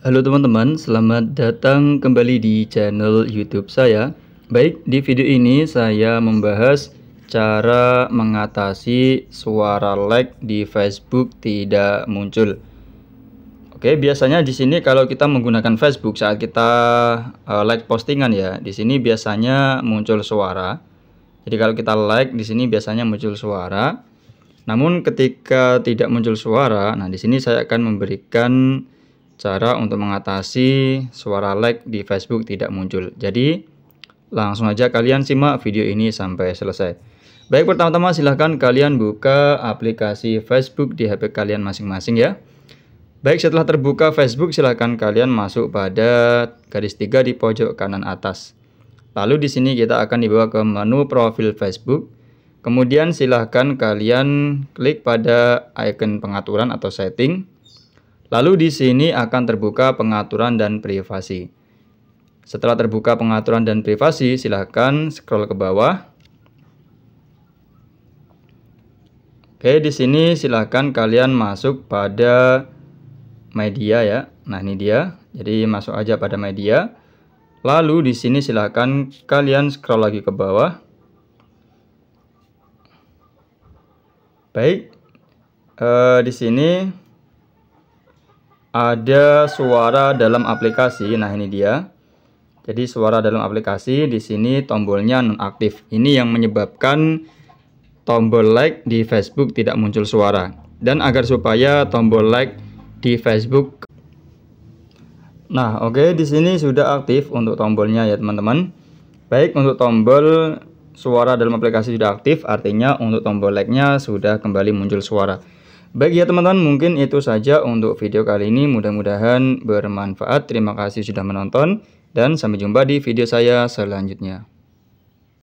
Halo teman-teman, selamat datang kembali di channel YouTube saya. Baik, di video ini saya membahas cara mengatasi suara lag di Facebook tidak muncul. Oke, biasanya di sini kalau kita menggunakan Facebook saat kita uh, like postingan ya, di sini biasanya muncul suara. Jadi kalau kita like di sini biasanya muncul suara. Namun ketika tidak muncul suara, nah di sini saya akan memberikan cara untuk mengatasi suara lag di Facebook tidak muncul. Jadi langsung aja kalian simak video ini sampai selesai. Baik pertama-tama silahkan kalian buka aplikasi Facebook di HP kalian masing-masing ya. Baik setelah terbuka Facebook silahkan kalian masuk pada garis tiga di pojok kanan atas. Lalu di sini kita akan dibawa ke menu profil Facebook. Kemudian silahkan kalian klik pada icon pengaturan atau setting. Lalu di sini akan terbuka pengaturan dan privasi. Setelah terbuka pengaturan dan privasi, silahkan scroll ke bawah. Oke, di sini silahkan kalian masuk pada media ya. Nah, ini dia. Jadi masuk aja pada media. Lalu di sini silahkan kalian scroll lagi ke bawah. Baik. Eh, di sini ada suara dalam aplikasi. Nah, ini dia. Jadi suara dalam aplikasi di sini tombolnya nonaktif. Ini yang menyebabkan tombol like di Facebook tidak muncul suara. Dan agar supaya tombol like di Facebook Nah, oke okay, di sini sudah aktif untuk tombolnya ya, teman-teman. Baik, untuk tombol suara dalam aplikasi sudah aktif, artinya untuk tombol like-nya sudah kembali muncul suara. Baik ya teman-teman, mungkin itu saja untuk video kali ini. Mudah-mudahan bermanfaat. Terima kasih sudah menonton dan sampai jumpa di video saya selanjutnya.